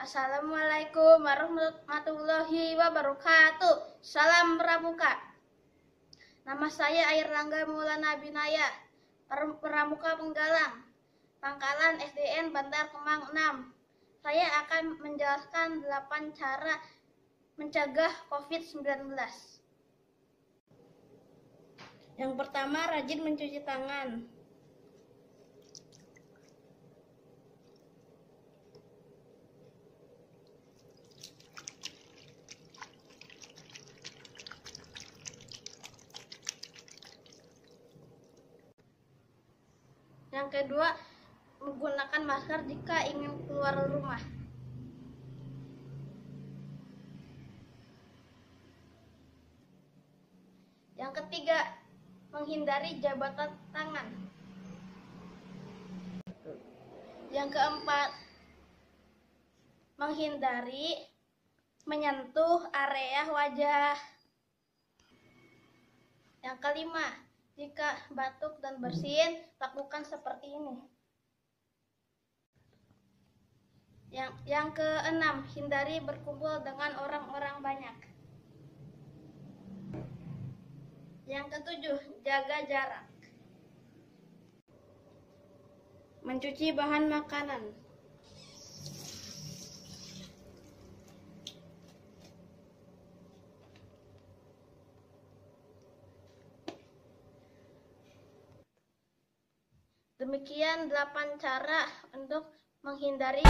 Assalamualaikum warahmatullahi wabarakatuh. Salam Pramuka. Nama saya Air Langga Maulana Binaya, Pramuka Penggalang, Pangkalan SDN Bandar Kemang 6. Saya akan menjelaskan 8 cara mencegah COVID-19. Yang pertama, rajin mencuci tangan. Yang kedua, menggunakan masker jika ingin keluar rumah. Yang ketiga, menghindari jabatan tangan. Yang keempat, menghindari menyentuh area wajah. Yang kelima, jika batuk dan bersin, lakukan seperti ini. Yang, yang keenam, hindari berkumpul dengan orang-orang banyak. Yang ketujuh, jaga jarak. Mencuci bahan makanan. Demikian 8 cara untuk menghindari